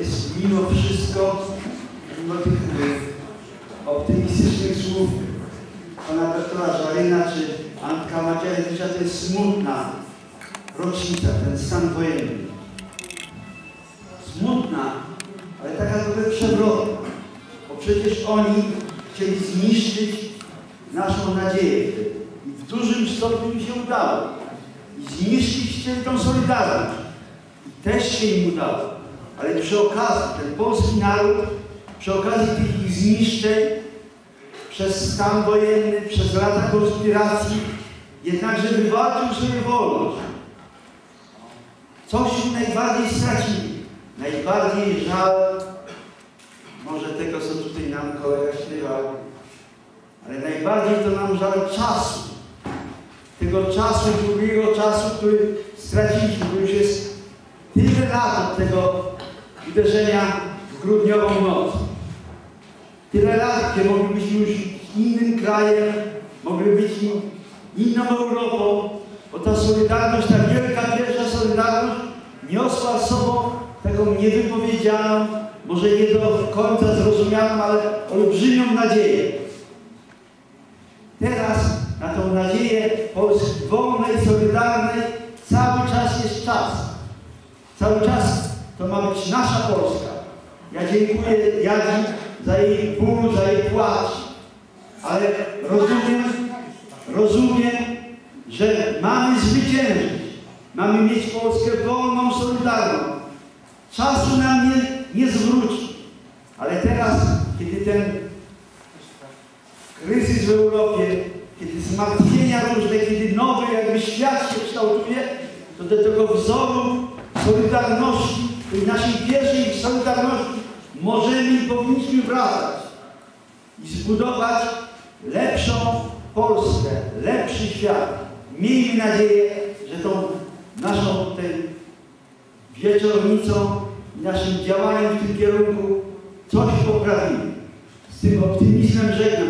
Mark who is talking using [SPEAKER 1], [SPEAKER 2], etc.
[SPEAKER 1] jest mimo wszystko, mimo tych e, optymistycznych słów pana doktora Żaryna czy Antka Macierewicza, to jest smutna rocznica, ten stan wojenny. Smutna, ale taka trochę przewrotna, bo przecież oni chcieli zniszczyć naszą nadzieję. I w dużym stopniu się udało. I zniszczyć chcieli tą solidarność. I też się im udało. Ale przy okazji, ten polski naród, przy okazji tych ich zniszczeń, przez stan wojenny, przez lata konspiracji, jednakże wywalczył sobie wolność. Coś najbardziej stracili. Najbardziej żal, może tego, co tutaj nam kolega śpiewał, ale najbardziej to nam żal czasu. Tego czasu, długiego czasu, który straciliśmy, bo już jest tyle lat od tego uderzenia w grudniową noc. Tyle lat, gdzie moglibyśmy już innym krajem, mogli być inną Europą, bo ta solidarność, ta wielka pierwsza solidarność niosła z sobą taką niewypowiedzianą, może nie do końca zrozumianą, ale olbrzymią nadzieję. Teraz na tą nadzieję Polski wolnej, solidarnej cały czas jest czas. Cały czas to ma być nasza Polska. Ja dziękuję Jadzi za jej ból, za jej płacz, ale rozumiem, rozumiem, że mamy zwyciężyć. Mamy mieć Polskę wolną, solidarną. Czasu nam nie, nie zwróci. Ale teraz, kiedy ten kryzys w Europie, kiedy zmartwienia różne, kiedy nowy jakby świat się kształtuje, to do tego wzoru solidarności, tej naszej pierwszej solidarności możemy i powinniśmy wracać i zbudować lepszą Polskę, lepszy świat. Miejmy nadzieję, że tą naszą tej wieczornicą i naszym działaniem w tym kierunku coś poprawimy. Z tym optymizmem żegnam.